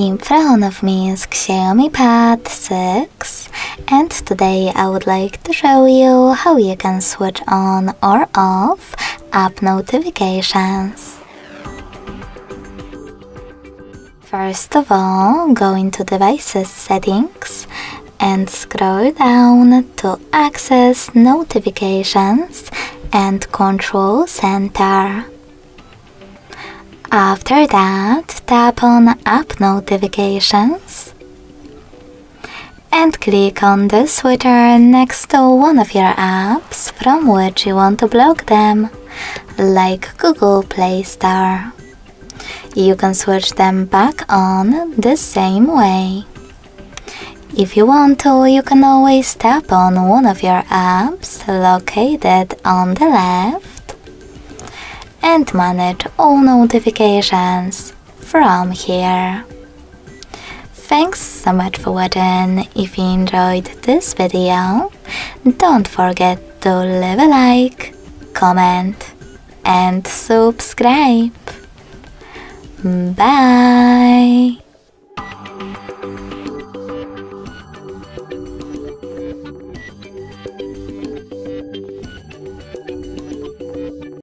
In front of me is Xiaomi Pad 6 and today I would like to show you how you can switch on or off app notifications. First of all, go into devices settings and scroll down to access notifications and control center. After that, tap on app notifications and click on the switcher next to one of your apps from which you want to block them, like Google Play Store. You can switch them back on the same way. If you want to, you can always tap on one of your apps located on the left and manage all notifications from here. Thanks so much for watching. If you enjoyed this video, don't forget to leave a like, comment and subscribe. Bye!